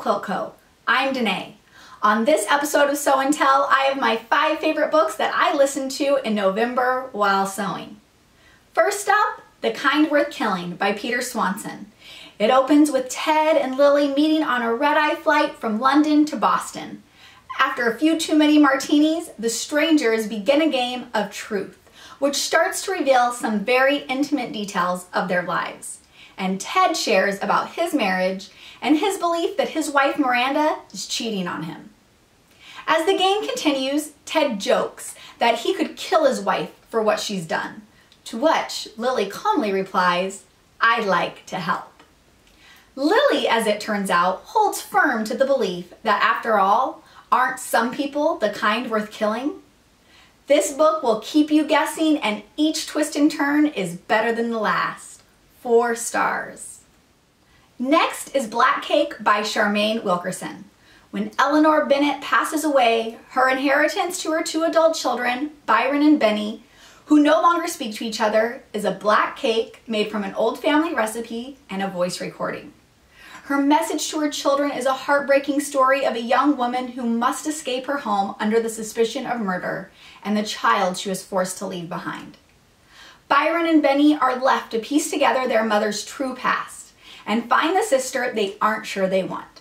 Quilt Co. I'm Danae. On this episode of Sew and Tale, I have my five favorite books that I listened to in November while sewing. First up, The Kind Worth Killing by Peter Swanson. It opens with Ted and Lily meeting on a red-eye flight from London to Boston. After a few too many martinis, the strangers begin a game of truth, which starts to reveal some very intimate details of their lives. And Ted shares about his marriage and his belief that his wife Miranda is cheating on him. As the game continues, Ted jokes that he could kill his wife for what she's done, to which Lily calmly replies, I'd like to help. Lily, as it turns out, holds firm to the belief that after all, aren't some people the kind worth killing? This book will keep you guessing and each twist and turn is better than the last. Four stars. Next is Black Cake by Charmaine Wilkerson. When Eleanor Bennett passes away, her inheritance to her two adult children, Byron and Benny, who no longer speak to each other, is a black cake made from an old family recipe and a voice recording. Her message to her children is a heartbreaking story of a young woman who must escape her home under the suspicion of murder and the child she was forced to leave behind. Byron and Benny are left to piece together their mother's true past and find the sister they aren't sure they want.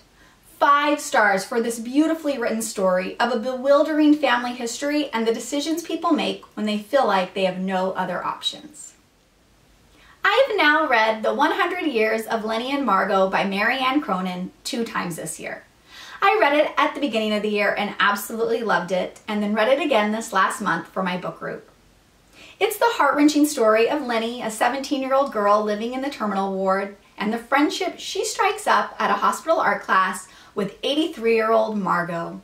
Five stars for this beautifully written story of a bewildering family history and the decisions people make when they feel like they have no other options. I've now read The 100 Years of Lenni and Margot by Marianne Cronin two times this year. I read it at the beginning of the year and absolutely loved it, and then read it again this last month for my book group. It's the heart-wrenching story of Lenni, a 17-year-old girl living in the terminal ward, and the friendship she strikes up at a hospital art class with 83-year-old Margot.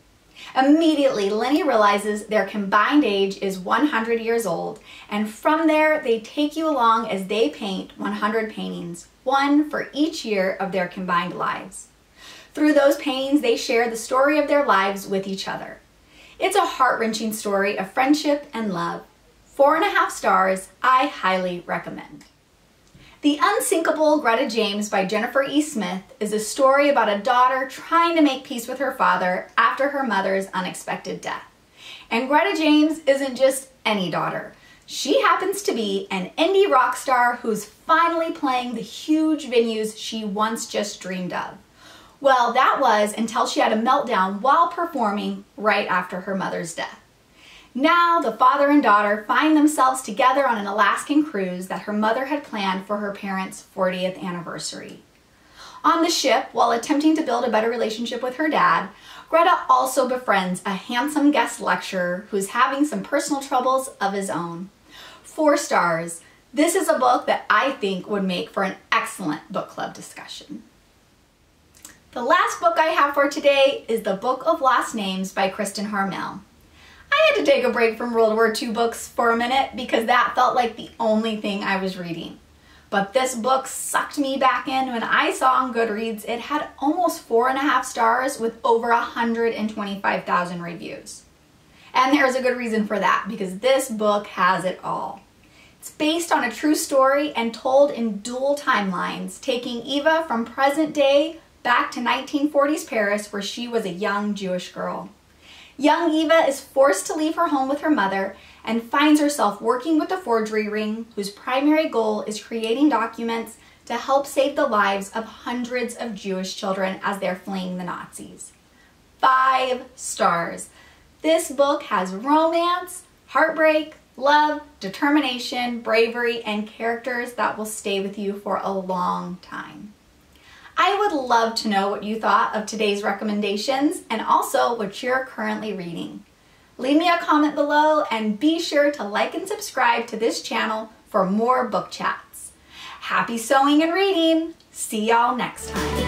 Immediately, Lenni realizes their combined age is 100 years old, and from there, they take you along as they paint 100 paintings, one for each year of their combined lives. Through those paintings, they share the story of their lives with each other. It's a heart-wrenching story of friendship and love. Four and a half stars, I highly recommend. The Unsinkable Greta James by Jennifer E. Smith is a story about a daughter trying to make peace with her father after her mother's unexpected death. And Greta James isn't just any daughter. She happens to be an indie rock star who's finally playing the huge venues she once just dreamed of. Well, that was until she had a meltdown while performing right after her mother's death. Now, the father and daughter find themselves together on an Alaskan cruise that her mother had planned for her parents' 40th anniversary. On the ship, while attempting to build a better relationship with her dad, Greta also befriends a handsome guest lecturer who's having some personal troubles of his own. Four stars. This is a book that I think would make for an excellent book club discussion. The last book I have for today is The Book of Lost Names by Kristin Harmel. I had to take a break from World War II books for a minute because that felt like the only thing I was reading. But this book sucked me back in when I saw on Goodreads it had almost four and a half stars with over 125,000 reviews. And there's a good reason for that because this book has it all. It's based on a true story and told in dual timelines, taking Eva from present day back to 1940s Paris where she was a young Jewish girl. Young Eva is forced to leave her home with her mother and finds herself working with the forgery ring whose primary goal is creating documents to help save the lives of hundreds of Jewish children as they're fleeing the Nazis. Five stars. This book has romance, heartbreak, love, determination, bravery, and characters that will stay with you for a long time. I would love to know what you thought of today's recommendations and also what you're currently reading. Leave me a comment below and be sure to like and subscribe to this channel for more book chats. Happy sewing and reading! See y'all next time.